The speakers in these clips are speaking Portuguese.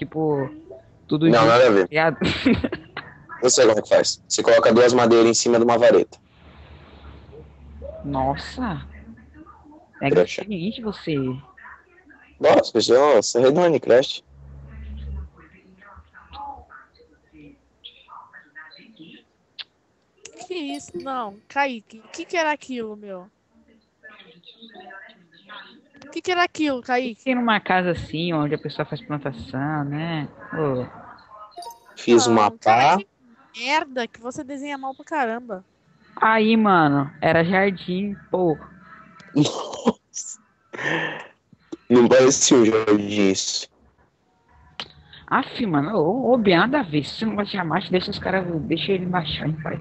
Tipo, tudo Não, junto, nada a ver. ligado? Eu sei como é que faz. Você coloca duas madeiras em cima de uma vareta. Nossa. É diferente você. Nossa, pessoal, você é do Minecraft. Que isso? Não, Kaique. O que, que era aquilo, meu? O que, que era aquilo, Kaique? Tem numa casa assim, onde a pessoa faz plantação, né? Ô, Fiz Não, uma cara, pá. que merda que você desenha mal pra caramba. Aí, mano, era jardim, pô. Não parecia um jardim isso. Aff, mano, ô, ô, bem nada a ver. Se você não gosta de macho, deixa os caras. Deixa ele baixar em paz.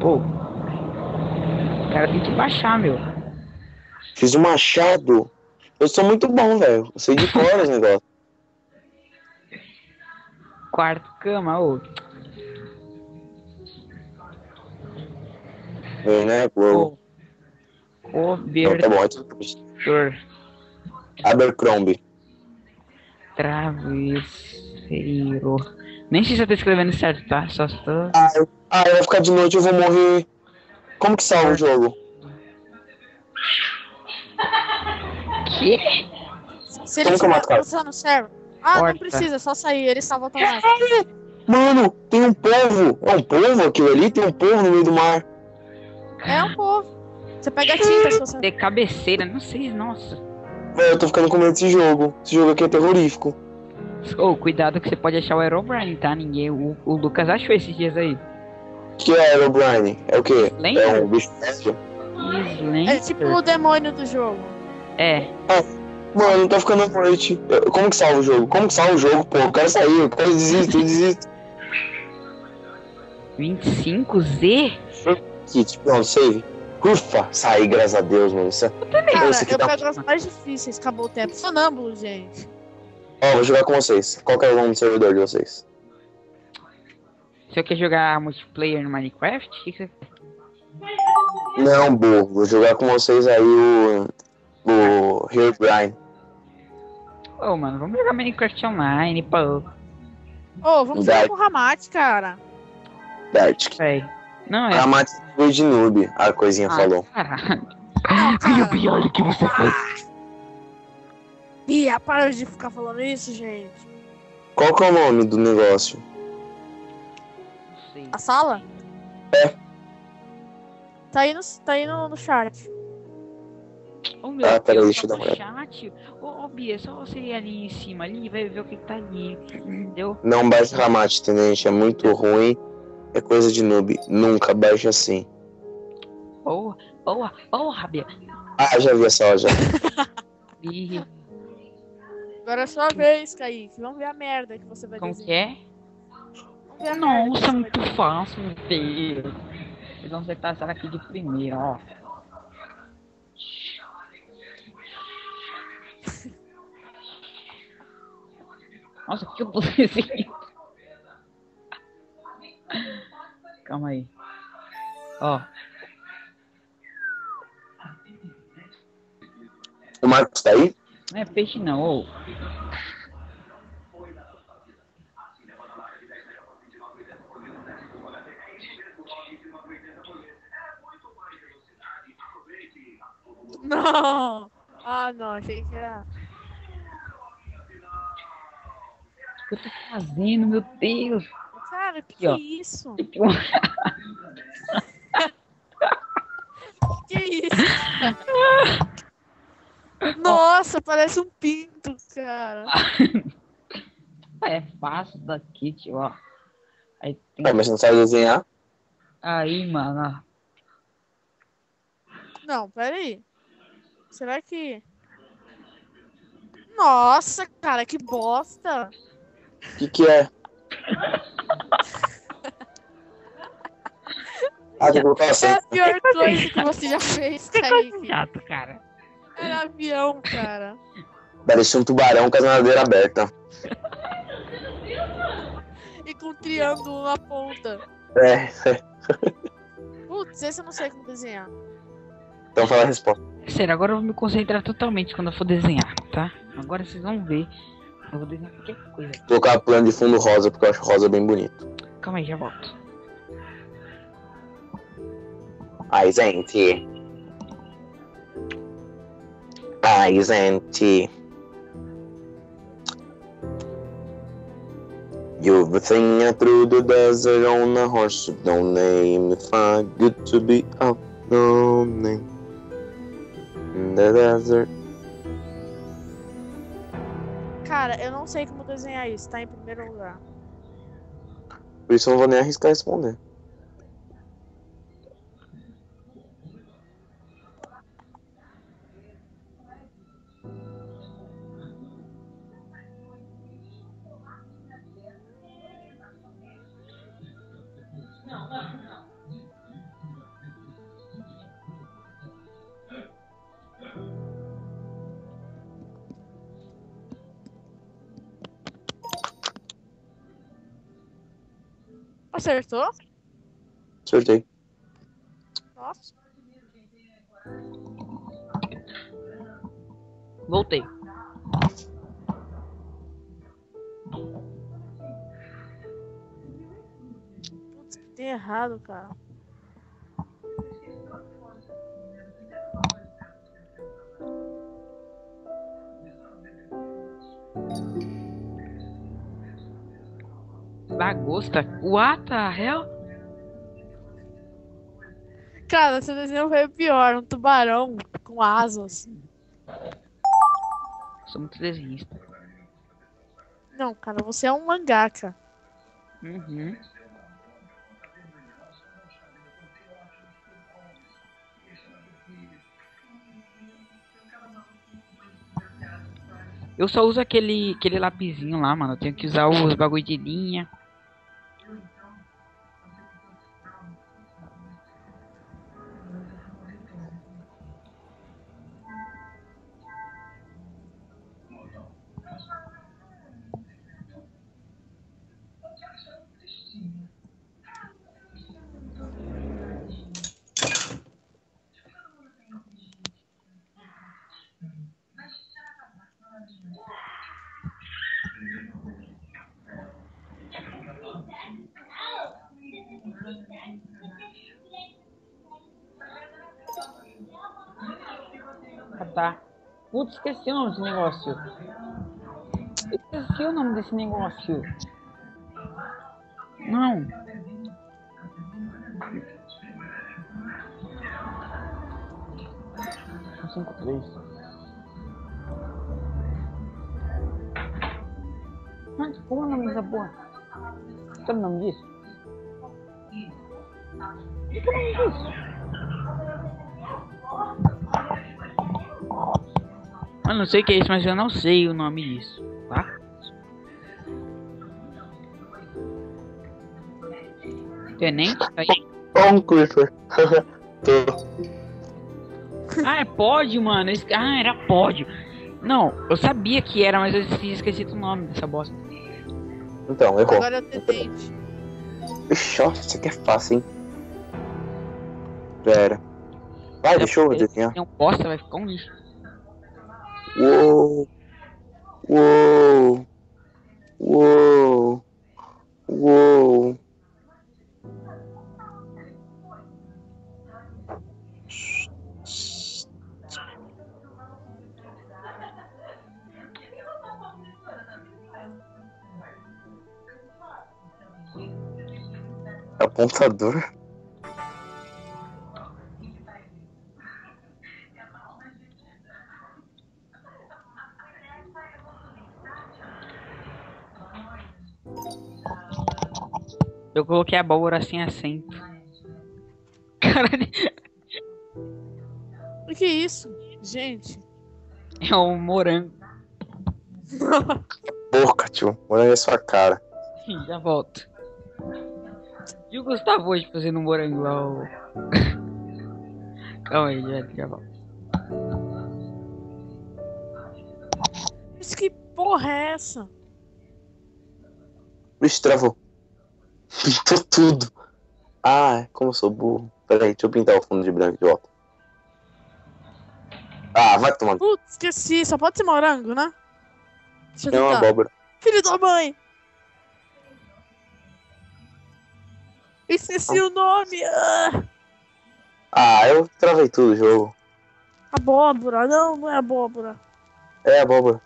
Pô. O cara tem que baixar, meu. Fiz um machado. Eu sou muito bom, velho. Eu sei de cor os negócios. Quarto cama, ô. É, né? Pô. Ô, tá bom. é. Abercrombie. Travesseiro. Nem sei se eu tô escrevendo certo, tá? Só tô. Ah, eu, ah, eu vou ficar de noite, eu vou morrer. Como que salva o jogo? Que? Se ele eu mato o estiver server. Ah, não Porta. precisa, só sair, ele salva automático. Mano, tem um povo. É um povo aquilo ali? Tem um povo no meio do mar. É um povo. Você pega a tinta se você. De cabeceira, não sei, nossa. Eu tô ficando com medo desse jogo. Esse jogo aqui é terrorífico. Ô, cuidado que você pode achar o Aerobrine, tá? Ninguém. O, o Lucas achou esses dias aí. O que é Aerobrine? É o quê? Lembra? É um bicho. É tipo o demônio do jogo. É. Mano, tá ficando noite. Eu- Como que salva o jogo? Como que salva o jogo, pô? Eu quero sair, eu quero desistir, eu desisto. 25Z? Kit, pronto, save. Ufa, saí, graças a Deus, mano. Isso é- Cara, Esse aqui eu tá- pego as mais difíceis, acabou o tempo. Sonâmbulo, gente. Ó, vou jogar com vocês. Qual que é o nome do servidor de vocês? Você quer jogar multiplayer no Minecraft? O que que você Não, burro. Vou jogar com vocês aí o. O Herobrine. Ô, mano, vamos jogar Minecraft online, pô. Ô, vamos Dá. jogar com o Ramat, cara. Dartic. Não, é. A Mati veio de noob, a coisinha Ah, falou. Caralho. Não, E o cara. pior é que você fez. Ih, para de ficar falando isso, gente. Qual que é o nome do negócio? Sei. A sala? É. Tá aí no, tá aí no, no chat. Ô, meu Ah, peraí, Deus, deixa eu dar uma no chat. Ô, ô, Bia, só você ir ali em cima ali e vai ver o que, que tá ali. Entendeu? Não baixa Ramate, entendeu, gente? É muito ruim. É coisa de noob. Nunca baixa assim. Boa, boa, boa, Bia. Ah, já vi essa hora já. Agora é sua vez, Kaique. Vamos ver a merda que você vai como que desenhar. é? Que Nossa, muito fácil, meu Deus. Eles vão acertar essa daqui de primeira, ó. Nossa, que desenhando? Calma aí. Ó, O Marcos tá aí? não é peixe não, ô. Não! Ah, não, achei que era. Que eu tô fazendo, meu Deus? Cara, que, Aqui, ó. que é isso? Que- isso? Nossa, parece um pinto, cara. É fácil daqui, tio, ó. Aí tem mas você não sabe desenhar? Aí, mano. Não, peraí. Será que. Nossa, cara, que bosta! O que que é? Ah, tem que colocar É assim. a pior coisa que você já fez, Kaique. Chato, cara. Era avião, cara. Parecia um tubarão com a nadadeira aberta. E com um triângulo na ponta. É, Putz, esse eu não sei como desenhar. então fala a resposta. Sério, agora eu vou me concentrar totalmente quando eu for desenhar, tá? Agora vocês vão ver Eu vou desenhar qualquer coisa. Colocar plano de fundo rosa, porque eu acho rosa bem bonito. Calma aí, já volto. Ai, gente. Ai, gente. You've been singing through the desert on a horse no name. It's fine, good to be out, no name. In the desert. Cara, eu não sei como desenhar isso, tá em primeiro lugar. Por isso eu não vou nem arriscar responder. Acertou? Acertei. Nossa. Voltei. Putz, que tem errado, cara. Lagosta? What the hell? Cara, seu desenho foi pior. Um tubarão com asas. Sou muito desenhista. Não, cara, você é um mangaka. Uhum. Eu só uso aquele, aquele lapisinho lá, mano. Eu tenho que usar os bagulho de linha. Tá. Putz, esqueci o nome desse negócio. Esqueci o nome desse negócio. Não. Cinco, três. Mas como é o nome dessa porra? Sabe o nome disso? O que é o nome disso? Eu não sei o que é isso, mas eu não sei o nome disso, tá? Tenente, tá? Ó, um Clifford. Tô. Ah, é pódio, mano. Esse- Ah, era pódio. Não, eu sabia que era, mas eu esqueci, o nome dessa bosta. Então, errou. Agora é o tenente. Ixi, nossa, isso aqui é fácil, hein? Já era. Vai, deixa eu desenhar. Tem um bosta, vai ficar um lixo. Uou! Uou! Uou! Uou! Apontador? Coloquei a abóbora sem acento. Caralho, O que é isso? Gente. é um morango. Boca, tio. Olha a sua cara. Já volto. E o Gustavo hoje fazendo um morango lá? ó. Calma aí, já, já volto. Mas que porra é essa? Vixe, travou. Pintou tudo. Ah, como eu sou burro. Peraí, deixa eu pintar o fundo de branco de volta. Ah, vai tomar. Putz, esqueci. Só pode ser morango, né? Deixa eu É uma tentar. abóbora. Filho da mãe! Esqueci o nome! Ah, Ah, eu travei tudo o jogo. abóbora! Não, não é abóbora. É abóbora.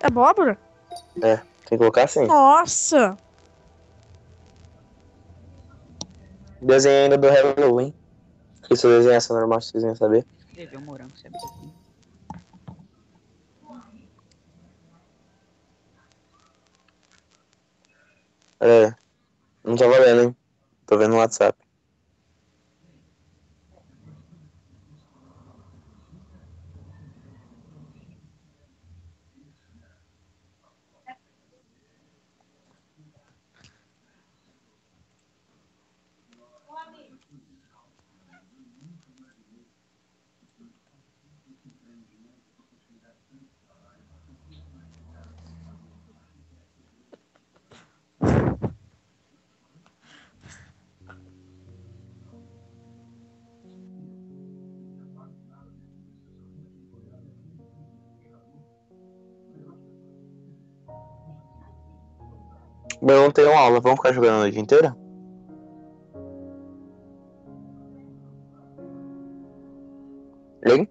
É abóbora? Tem que colocar assim. Nossa! Desenho ainda do Halloween. Porque se eu desenhasse normal, vocês iam saber. Escreveu morango, sabe? É. Não tô valendo, hein? Tô vendo no WhatsApp. Eu não tenho aula, vamos ficar jogando a noite inteira? Hein?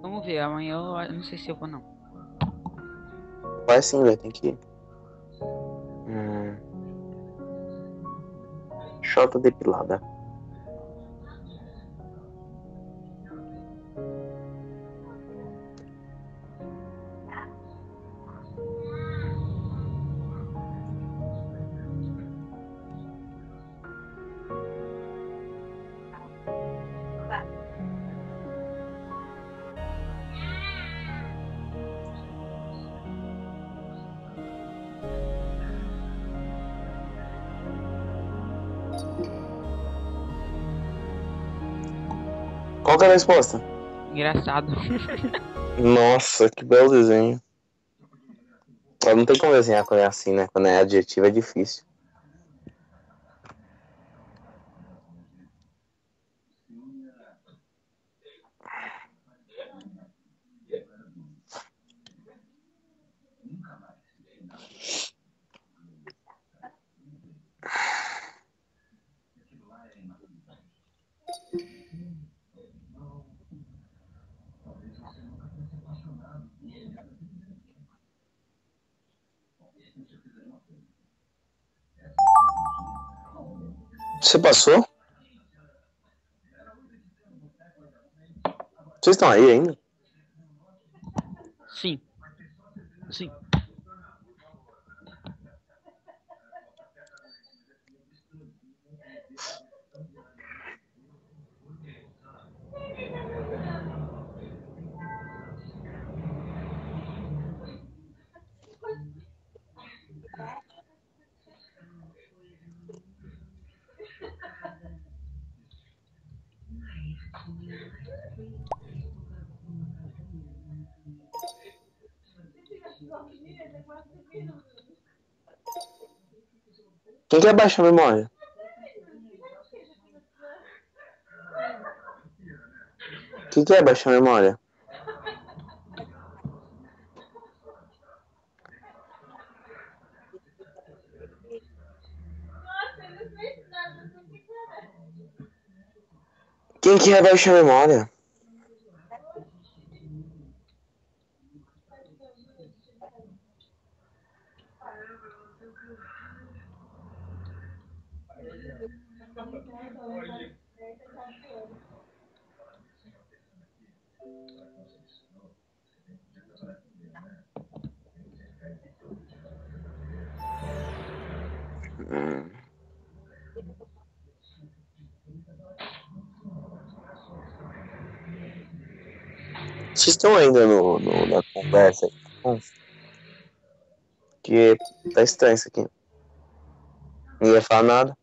Vamos ver, amanhã eu, não sei se eu vou não. Vai sim, velho, tem que ir. Hum. Xota depilada. Qual é a resposta? Engraçado. Nossa, que belo desenho. Ah, Não tem como desenhar quando é assim, né? Quando é adjetivo é difícil. Você passou? Vocês estão aí ainda? Sim. Sim. Quem quer baixar a memória? Quem quer baixar a memória? Quem quer baixar a memória? Vocês estão ainda no, no- na conversa? Que tá estranho isso aqui. Ninguém vai falar nada.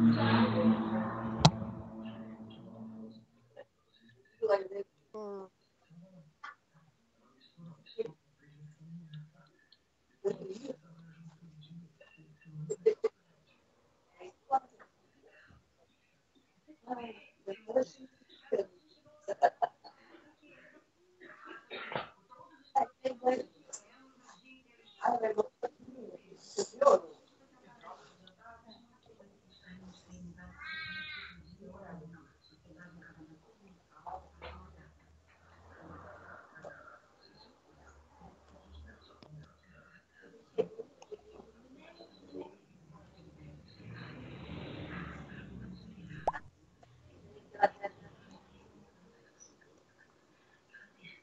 Mm. mm.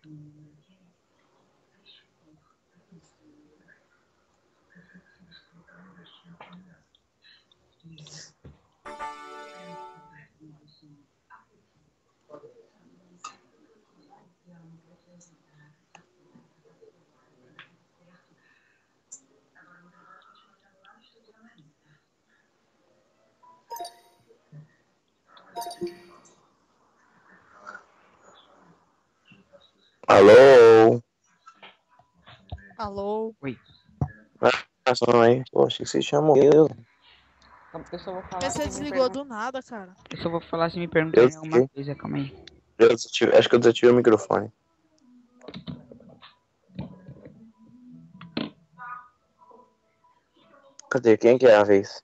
Mm-hmm. Só aí. Pô, achei que você chamou. Eu, Eu só vou falar. Porque você desligou do nada, cara. Eu só vou falar se me perguntarem alguma coisa, calma aí. eu desativei- acho que eu desativei o microfone. Cadê? Quem que é a vez?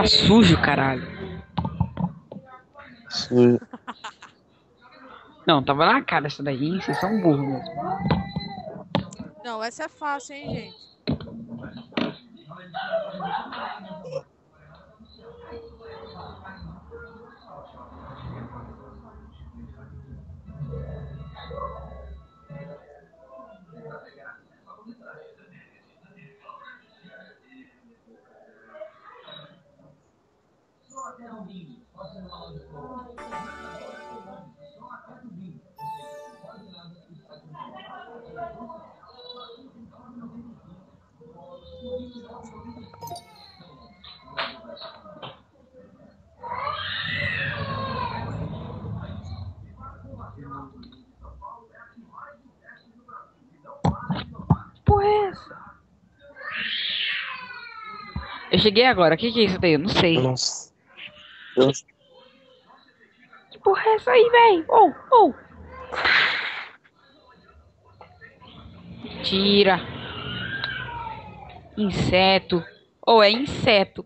Ela sujo, caralho. Não, tava na cara essa daí, hein? Vocês são burros mesmo. Não, essa é fácil, hein, gente? Cheguei agora, o que, que é isso daí? Eu não sei. Eu- Que porra é essa aí, véi? Ou, ou. Tira. Inseto. Ou é inseto.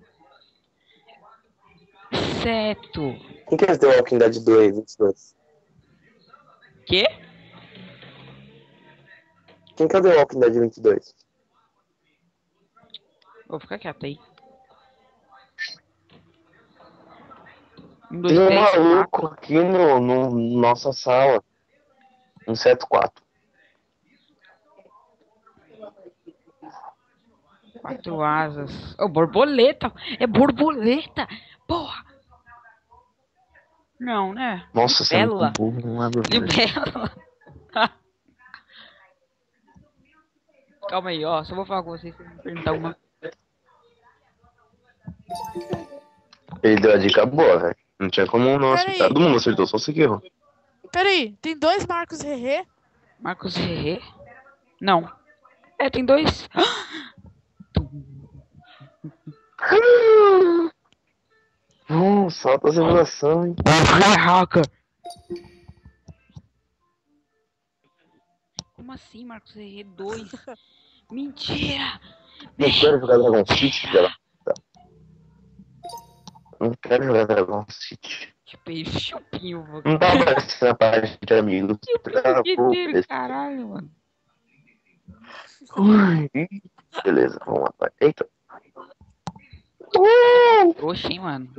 Inseto. Quem que é The Walking Dead 2, 22? Quê? Quem que é The Walking Dead 22? Vou ficar quieto aí. Um, dois, Tem um três, maluco quatro. aqui no, no nossa sala. 174. Quatro asas. Ô, borboleta! É borboleta! Porra! Não, né? Nossa, você é não é. Calma aí, ó. Só vou falar com vocês se me perguntar alguma Ele deu a dica boa, velho. Não tinha como não Peraí. acertar. Todo mundo acertou, só você que errou. Peraí, tem dois Marcos Rerê? Marcos Herré? Não. É, tem dois. Hum, solta as revelações. É hacker. Como assim, Marcos Herré? Dois. Mentira! Não quero jogar Dragon City, galera. Não quero jogar Dragon City. Tipo, esse chupinho, vou Não tá aparecendo a página de amigos. Pô, inteiro, caralho, mano. Ui. Beleza, vamos lá. Eita. Oxi, hein, mano.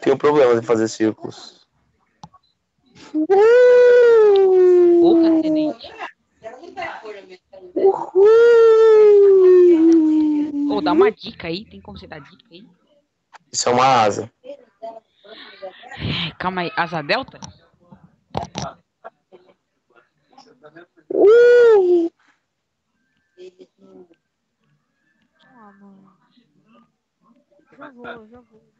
Tenho problema de fazer círculos. Boca tenente. Ô, dá uma dica aí. Tem como você dar dica aí? Isso é uma asa. Calma aí. Asa delta? Ah, mano. Já vou, já vou.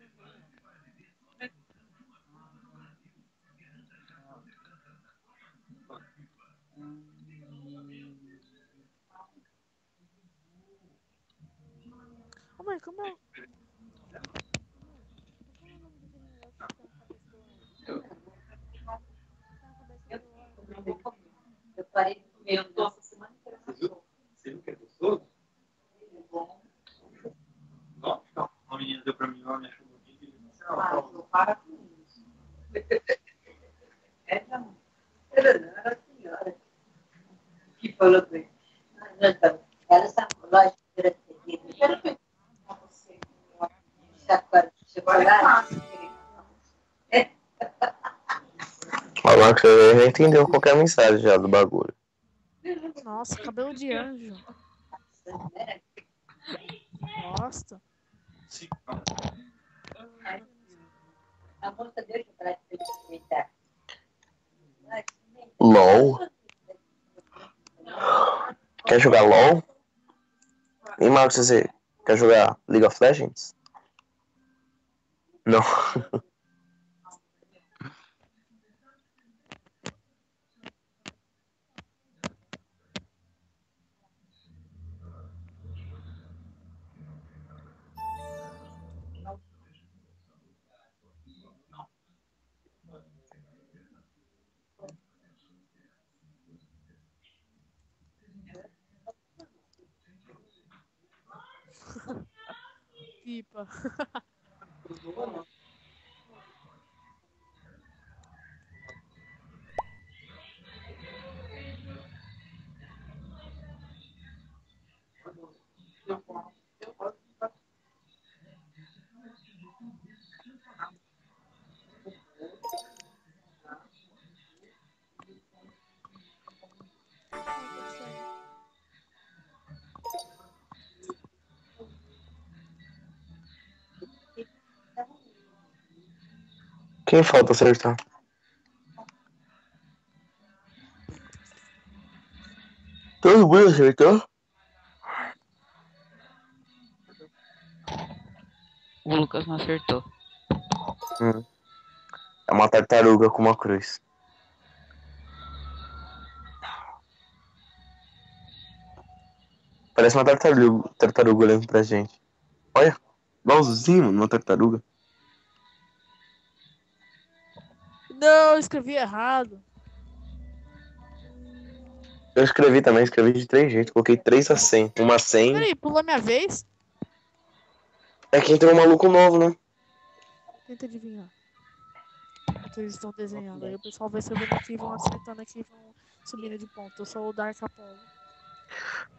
Calma aí, calma aí. Eu parei de comer um doce a semana inteira. Você não quer gostoso? Não, não. Uma menina deu pra mim, ela me achou bonita e disse, Ah, ah, não para com isso. É, não. Era não, era a senhora. Que falou com ele. Não, Ela está com loja de seguida. Eu quero perguntar a você. Agora, Marcos Aurélio já entendeu qualquer mensagem já do bagulho. Nossa, cabelo de anjo. Sim, A moça deu chocolate para ele experimentar. LOL? Quer jogar LOL? E Marcos, você quer jogar League of Legends? Não. Pipa. geboren. Quem falta acertar? Todo mundo acertou? O Lucas não acertou. É uma tartaruga com uma cruz. Parece uma tartaruga, tartaruga olhando pra gente. Olha, igualzinho, uma tartaruga. Não, eu escrevi errado. Eu escrevi também, escrevi de três jeitos. Coloquei três a 100. Uma 100. Peraí, pulou minha vez? É que entrou um maluco novo, né? Tenta adivinhar. Eles estão desenhando. Aí o pessoal vai escrevendo aqui, vão acertando aqui, vão subindo de ponto. Eu sou o Dark Apollo.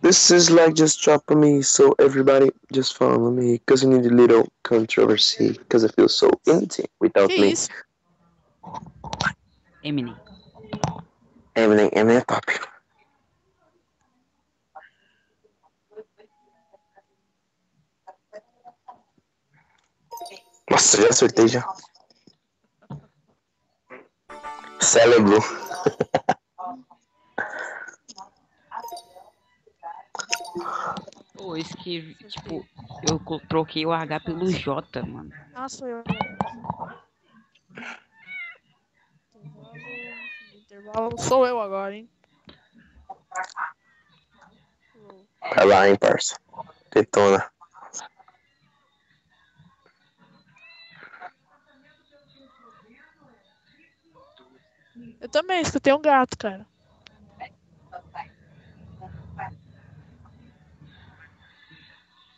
This is like just drop me, so everybody just follow me. Cause you need a little controversy. Cause I feel so empty without Que me. isso? Eminem. Eminem, Eminem é top. Nossa, já acertei já. Cérebro. Pô, escrevi, tipo, eu troquei o H pelo J, mano. Sou eu. Intervalo. Sou eu agora, hein? Vai lá, hein, parça. Tetona. Eu também escutei um gato, cara.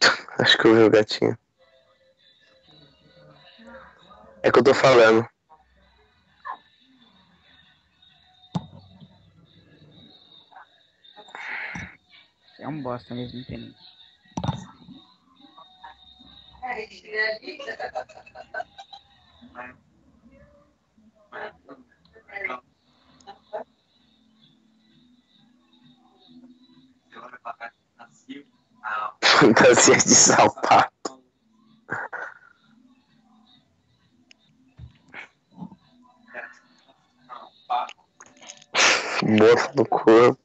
Acho que eu vi o gatinho. É que eu tô falando. Você é um bosta mesmo, tenente. Fantasia de sapato. Bota no corpo.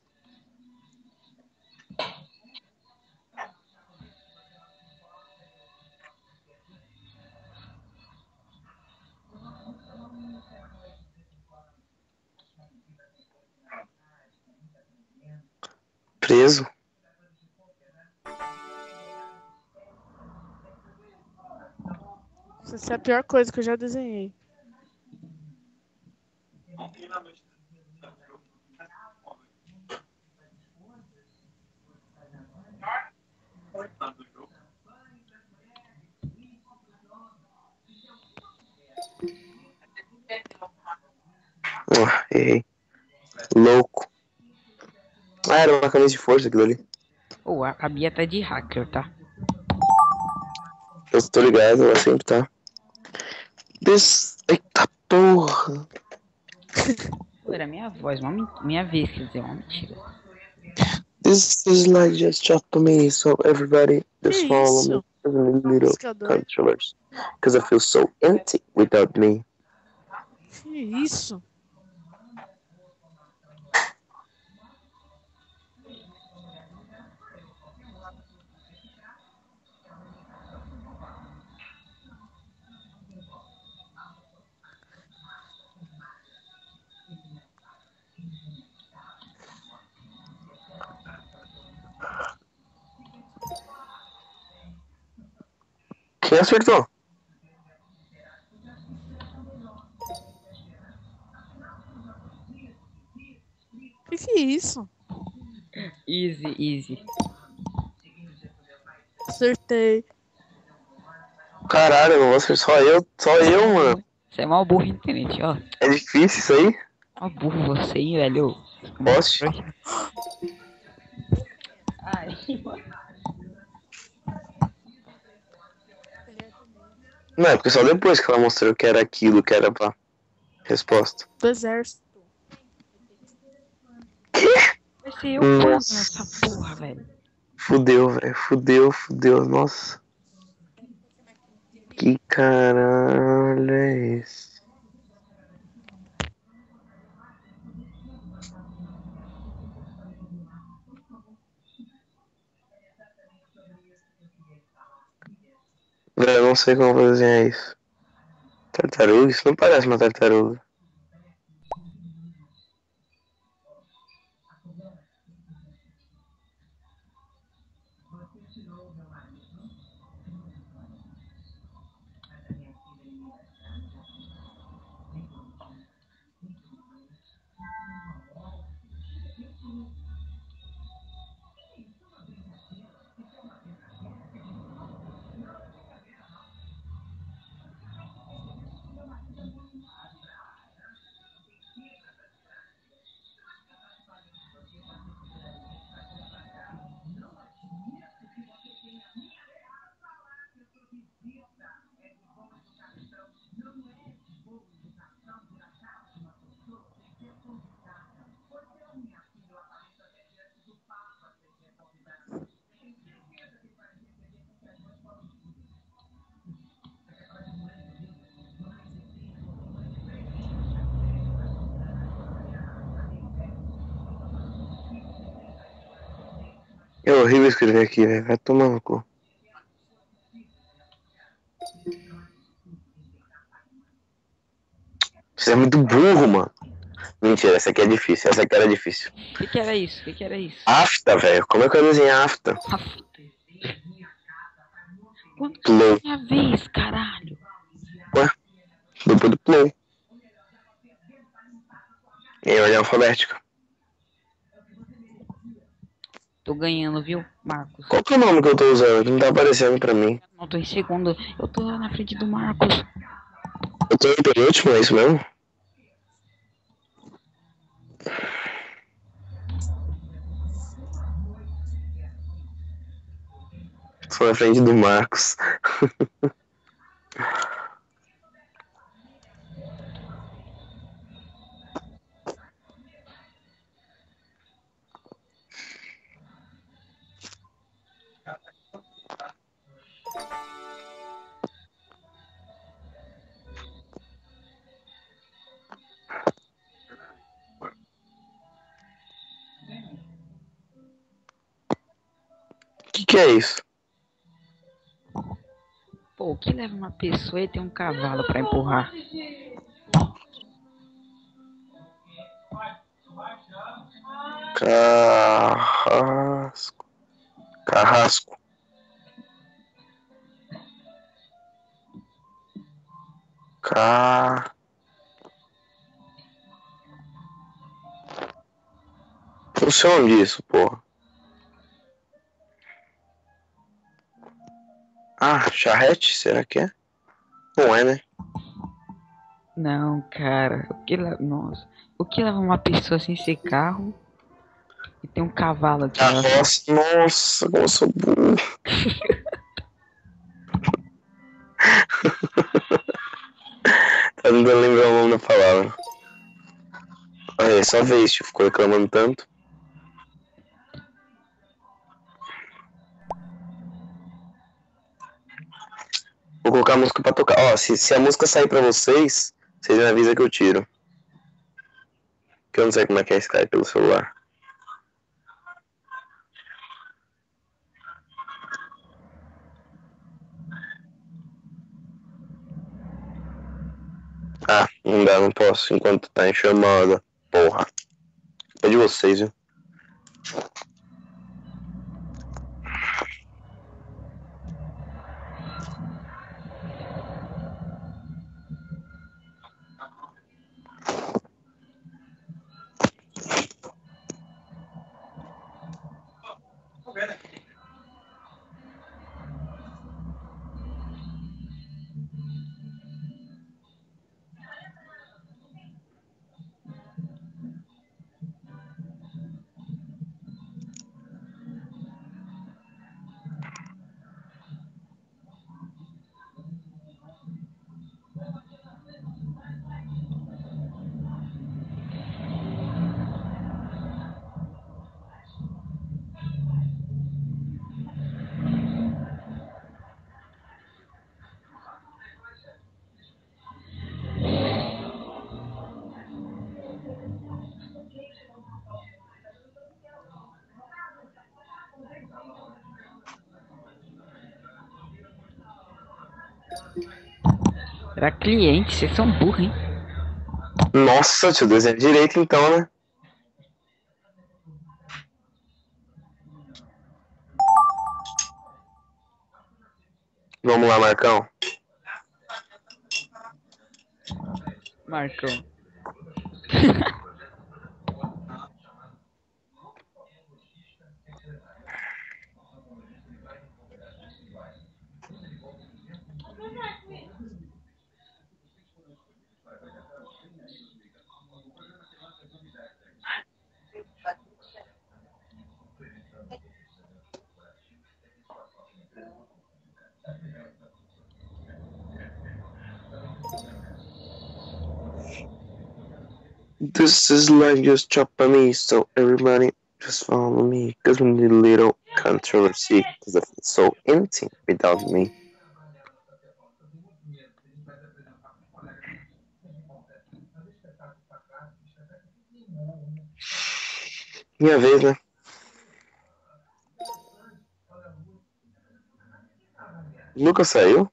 Essa é a pior coisa que eu já desenhei. Ah, errei. Louco. Ah, era uma camisa de força aquilo ali. A, a Bia tá de hacker, tá? Eu tô ligado, ela sempre tá. Des... Eita porra. Era minha voz, uma, minha vez, quer dizer, uma mentira. This is like just chat to me, so everybody just follow me. Little Pescador. controllers. Because I feel so empty without me. Que isso? Quem acertou? Que que é isso? Easy, easy. Acertei. Caralho, nossa, só eu, só eu, mano. Você é mal burro, hein, tenente, ó. É difícil isso aí? Mal burro você, hein, velho. Poste. Ai, Não, é porque só depois que ela mostrou que era aquilo que era pra resposta. Do exército. ser eu nessa porra, velho. Fudeu, velho. Fudeu, fudeu. Nossa. Que caralho é esse? Eu não sei como desenhar isso. Tartaruga? Isso não parece uma tartaruga. É horrível escrever aqui, velho. Vai tomar no cu. Você é muito burro, mano. Mentira, essa aqui é difícil. Essa aqui era difícil. O que, que era isso? O que, que era isso? Afta, velho. Como é que eu desenhar afta? Quando que Play. é minha vez, caralho? Depois do play. E aí, ordem alfabética. Tô ganhando, viu, Marcos? Qual que é o nome que eu tô usando? Não tá aparecendo pra mim. Não, tô em segundo. Eu tô lá na frente do Marcos. Eu tô em penúltimo, é isso mesmo? Tô na frente do Marcos. que, é isso? Pô, o que leva uma pessoa e tem um cavalo pra empurrar? Carrasco. Carrasco. Car... Funciona disso, porra. Ah, charrete? Será que é? Não é, né? Não, cara. O que leva. Nossa. O que leva uma pessoa sem ser carro e tem um cavalo aqui? ó? Carroça. Nossa, como eu sou burro. tá tentando lembrar o nome da palavra. Olha, é só ver isso, ficou reclamando tanto. Vou colocar a música pra tocar. Ó, se, se a música sair pra vocês, vocês me avisam que eu tiro. Que eu não sei como é que é Skype pelo celular. Ah, não dá, não posso enquanto tá em chamada. Porra. É de vocês, viu? Era cliente, vocês são burros, hein? Nossa, tio, desenho direito então, né? Vamos lá, Marcão. Marcão. This is like just Japanese, me, so everybody just follow me. Because we need a little controversy, because it's so empty without me. Minha vez, né? Lucas saiu?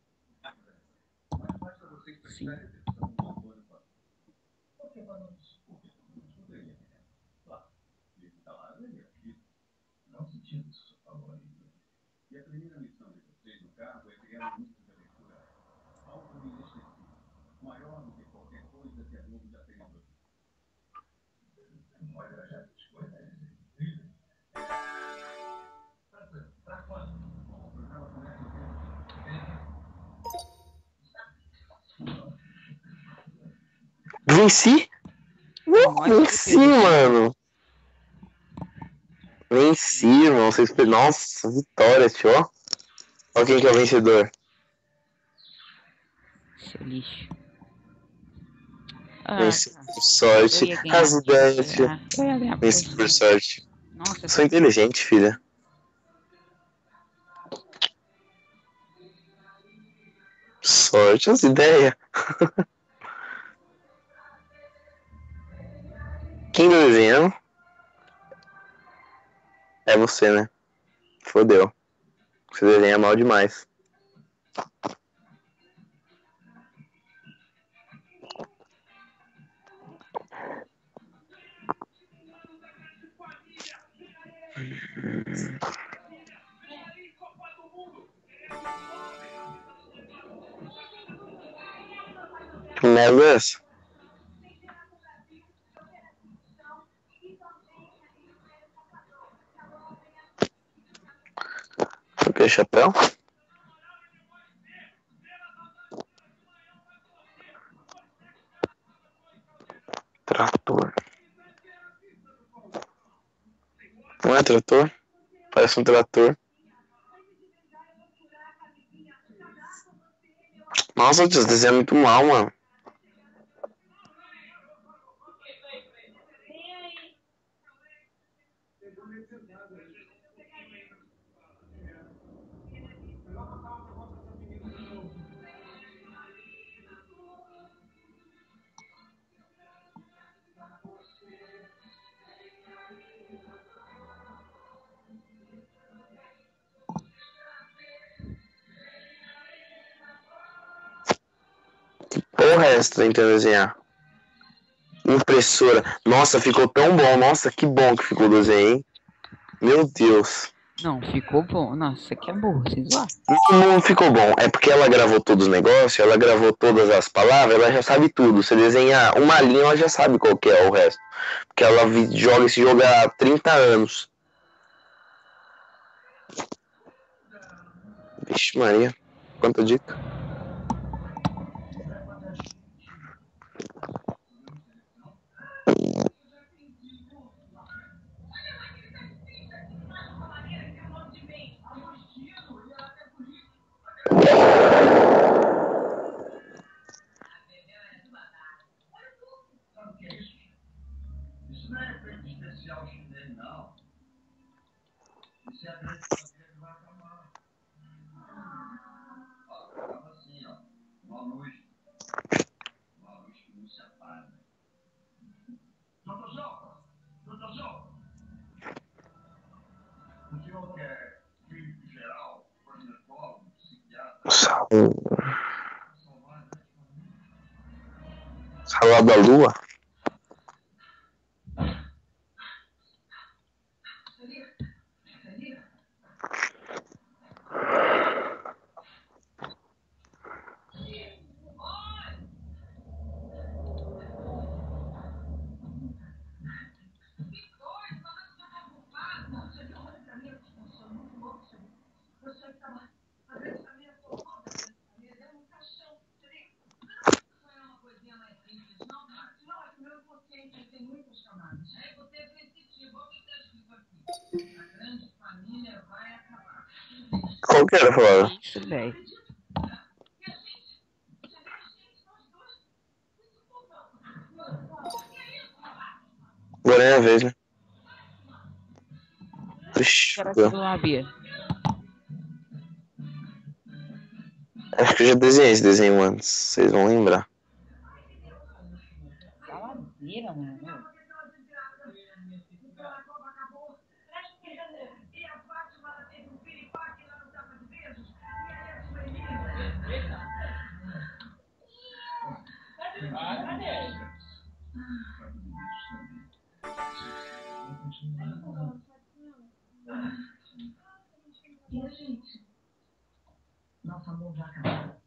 Venci? Nossa, Venci, mano. Venci, irmão. Vocês... Nossa, vitória, tio. Olha quem que é o vencedor. Seu lixo. Ah, Venci cara, por sorte. As ideias, Venci por sorte. Nossa, Sou inteligente, filha. Sorte as ideias. Quem tá desenhando? É você, né? Fodeu. Você desenha mal demais. Merda é essa? Que, chapéu? Trator. Não é trator? Parece um trator. Nossa, esse desenho é muito mal, mano. Porra, é essa tentando desenhar? Impressora. Nossa, ficou tão bom. Nossa, que bom que ficou o desenho, hein? Meu Deus. Não, ficou bom. Nossa, aqui é burro, vocês lá. Não, não ficou bom. É porque ela gravou todos os negócios, ela gravou todas as palavras, ela já sabe tudo. Se desenhar uma linha, ela já sabe qual que é o resto. Porque ela joga esse jogo há 30 anos. Vixe Maria, quanta dica. Efeito especial chinês, não. Isso é a grande família que vai acabar. Ó, acaba assim, ó. Uma luz. Uma luz que não se apaga. Doutor João! Doutor João! O senhor quer clínico geral, cosmetólogo, psiquiatra, Sal- Salada lua? Qual que era a palavra? Isso, velho. Agora é a vez, né? Ixi, acho que eu já desenhei esse desenho antes, vocês vão lembrar. Caladeira, mano. Nosso amor vai acabar.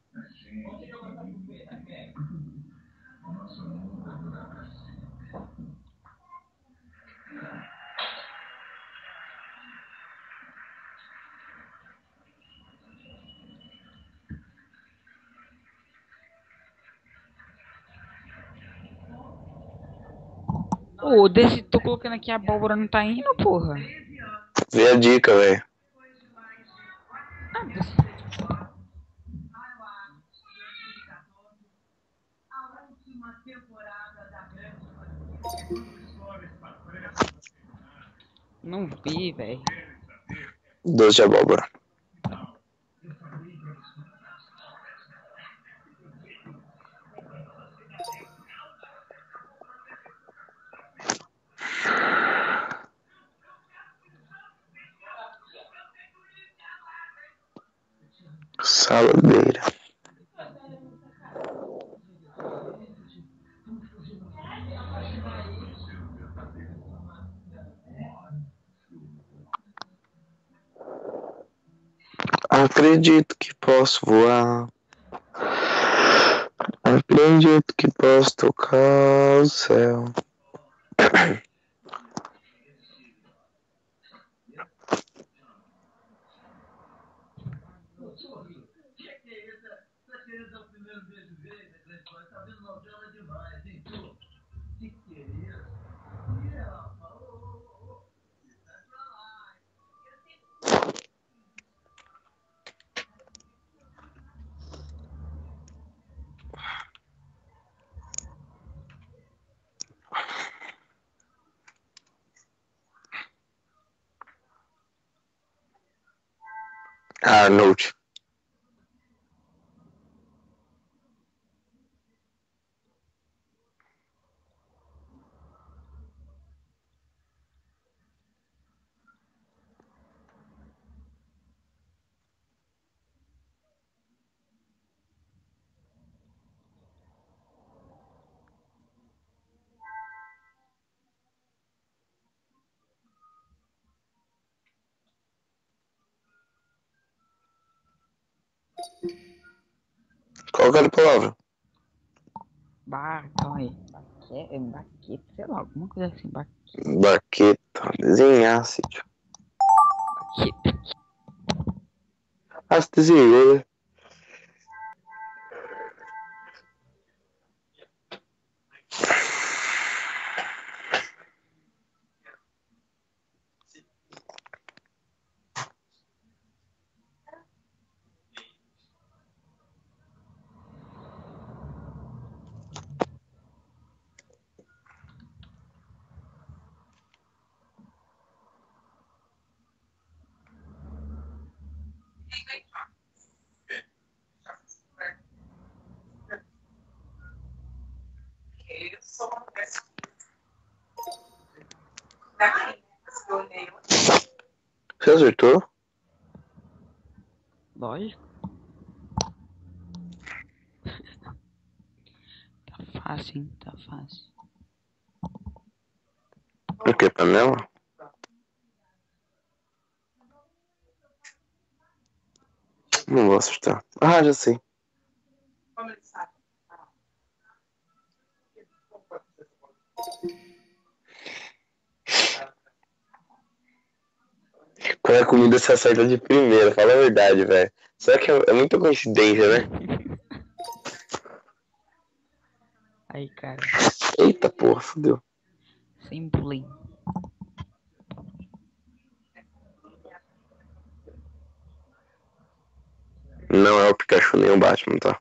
Nosso amor vai durar. Ô, desse, tô colocando aqui a abóbora não tá indo, porra. Vê a dica, velho. Ah, Não vi, velho. Doce de abóbora. Saladeira. Acredito que posso voar. Acredito que posso tocar o céu. Uh, Carnote. Qual era a palavra? Bah, calma aí. Baque... Baqueta, sei lá, alguma coisa assim. Baqueta. Baqueta. Desenhar, sítio. baqueta. Ah, você desenhou, né? Você acertou? Lógico. Tá fácil, hein? Tá fácil. O que, panela? Não vou acertar. Ah, já sei. Quando a comida se acerta de primeira, fala a verdade, velho. Será que é, é muita coincidência, né? Aí, cara, Eita porra, fodeu. sem bullying. Não é o Pikachu nem o Batman, tá?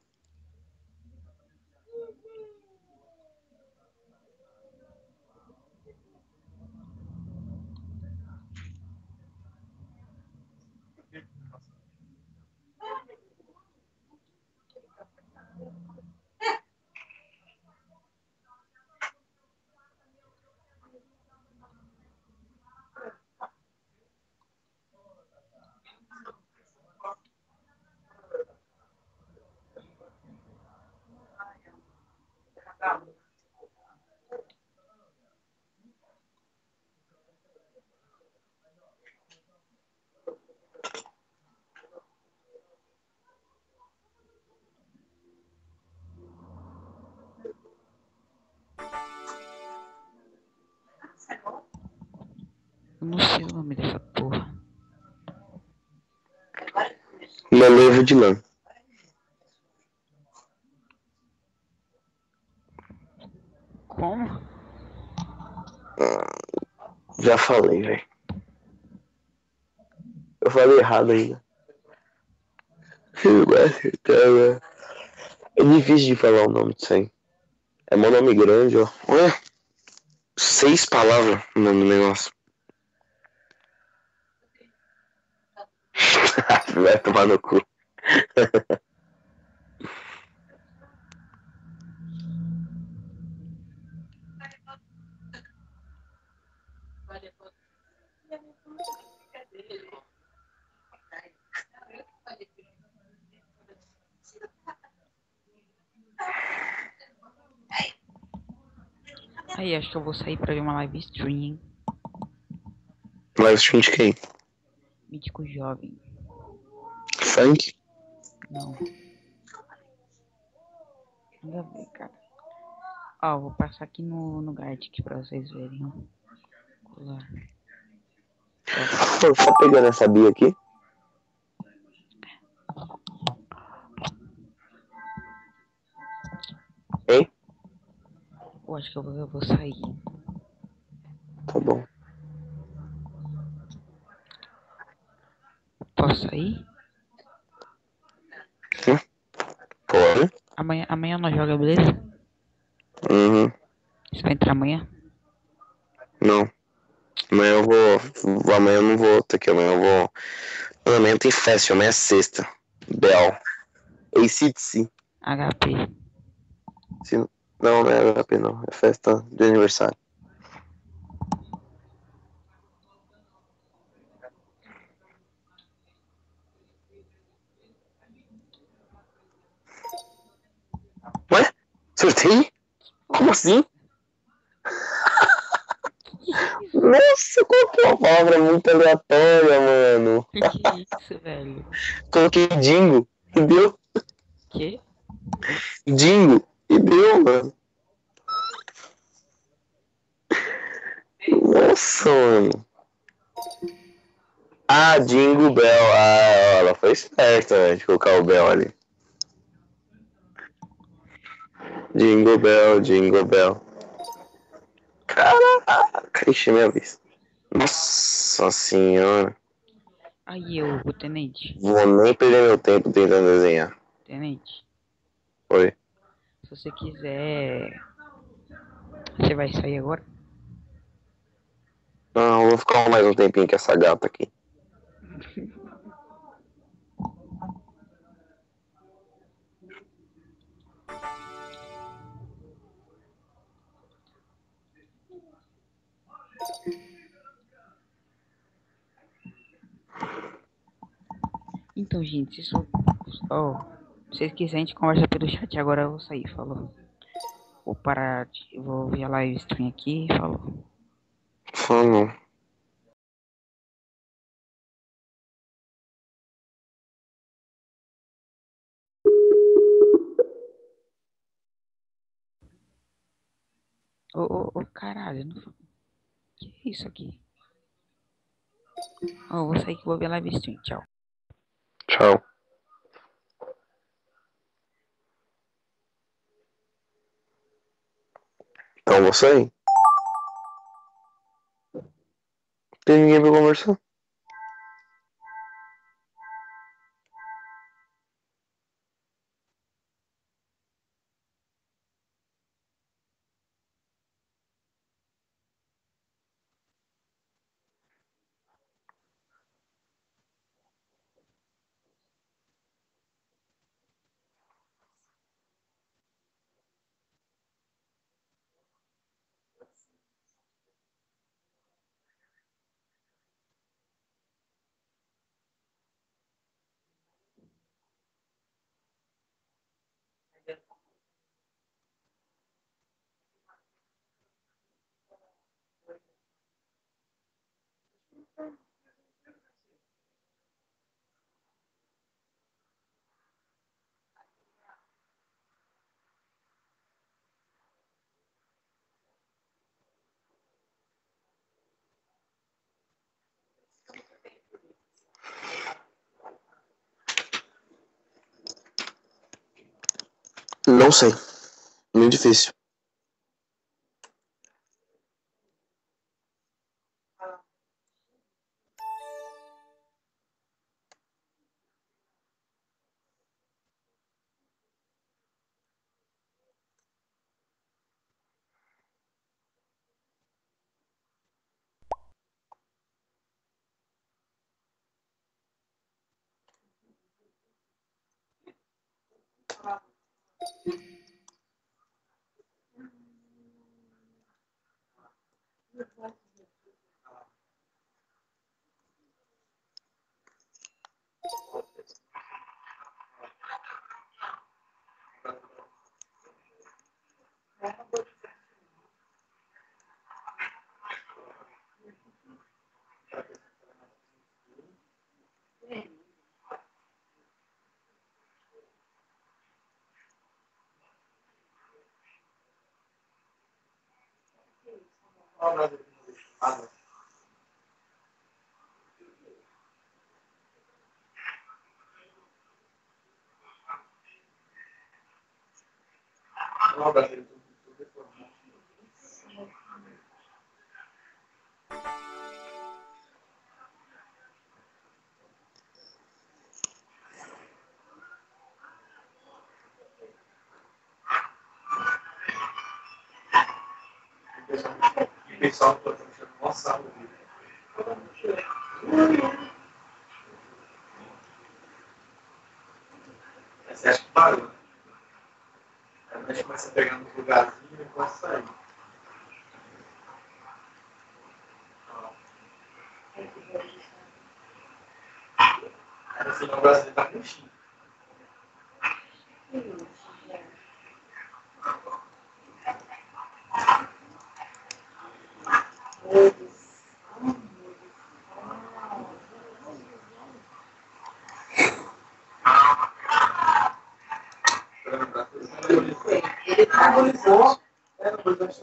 Não sei o nome dessa porra. Melevo de lã. Como? Já falei, velho. Eu falei errado ainda. Acertar, né? É difícil de falar o nome disso aí. É meu nome grande, ó. Olha. Seis palavras no nome do negócio. Vai tomar no cu. Aí, acho que eu vou sair pra ver uma live stream, hein? Live stream de quem? Mítico jovem. Funk? Não. Nada a ver, cara. Ó, vou passar aqui no, no Gartic pra vocês verem, ó. Colar. Pô, só pegando essa Bia aqui. Eu acho que eu vou, eu vou sair. Tá bom. Posso sair? Pode? Amanhã, amanhã nós joga, beleza? Uhum. Você vai entrar amanhã? Não. Amanhã eu vou. Amanhã eu não vou ter aqui. Amanhã eu vou. Mano, Amanhã tem festa, amanhã é sexta. Bel. ACDC. HP. Se... Não, não é HP não. É festa de aniversário. Ué? Sorteio? Como assim? Nossa, coloquei uma palavra muito aleatória, mano. Que é isso, velho? Coloquei Dingo e deu. Que? Dingo e deu, mano. Nossa, mano. Ah, Dingo Bell. Ah, ela foi esperta, né, de colocar o Bell ali. Jingle Bell, Jingle Bell. Caraca, enchi minha vista. Nossa senhora. Aí, eu, o tenente. Vou nem perder meu tempo tentando desenhar. Tenente. Oi. Se você quiser. Você vai sair agora? Não, eu vou ficar mais um tempinho com essa gata aqui. Então, gente, se isso. Ó, se vocês quiserem, a gente conversa pelo chat. Agora eu vou sair, falou. Vou parar, de, vou ver a live stream aqui, falou. Falou. Ô, ô, ô, caralho, não... que é isso aqui? Ó, vou sair que vou ver a live stream, tchau. Tchau. Então você aí. Tem ninguém pra conversar? Não sei. Muito difícil. Good one. Não, Brasil. a gente começa a pegar nos lugarzinho e começa a sair. Aí você não gosta tá estar com protagonizou né, no Brilhante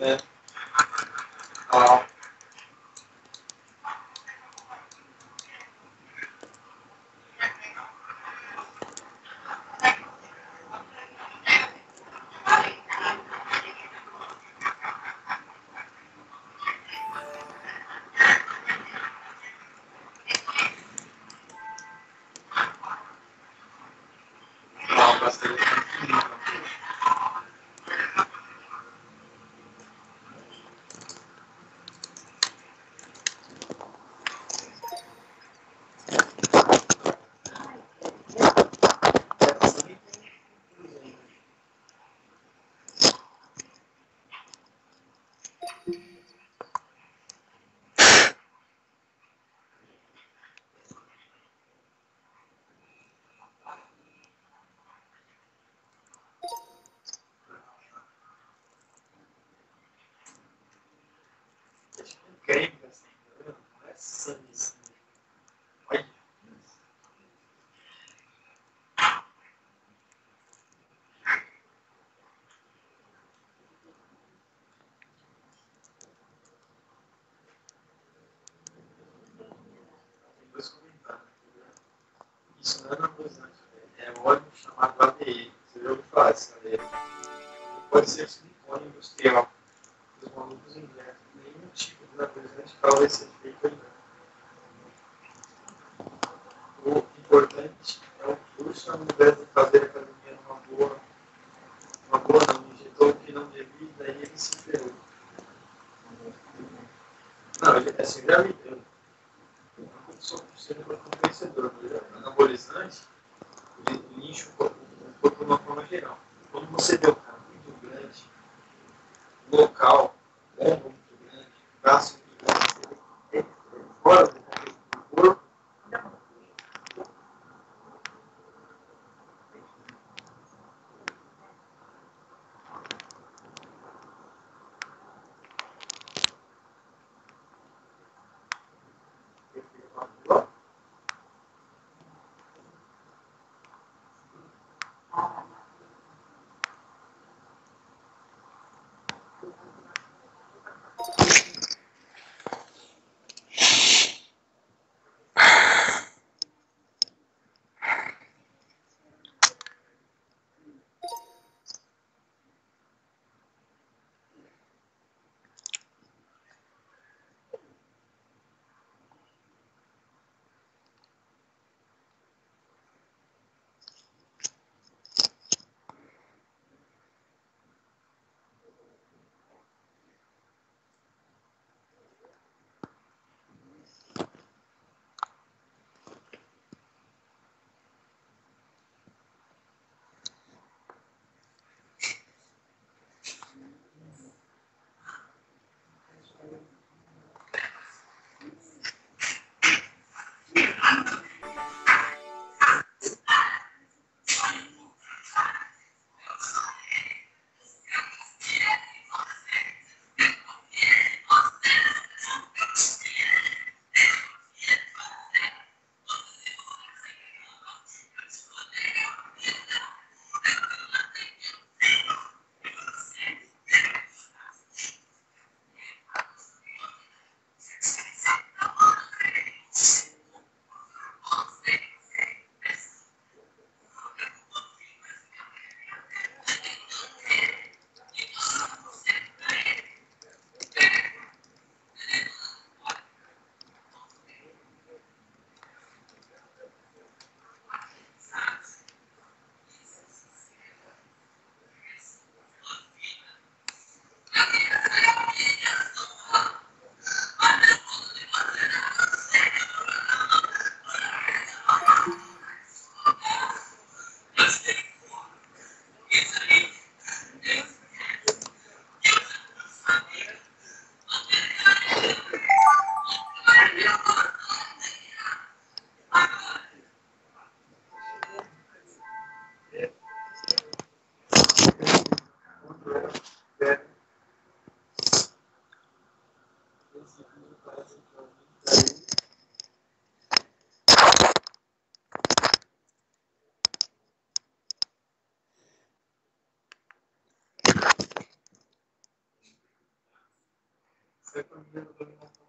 É. Ah. É é óleo chamado ADE. Você já ouviu falar desse ADE? Pode ser silicone industrial. Os malucos inventam nenhum tipo de anabolizante causa esse efeito aí. O importante é o curso ao invés de fazer academia numa boa, uma boa não, injetou o que não devia, daí ele se ferrou. Não, ele é assim, já me deu. Eu não mas o anabolizante, ele incha o corpo, o corpo de uma forma geral. Quando você deu um cara muito grande, local, ombro muito grande, braço muito grande, ele- fora do 감사합니다. Gracias.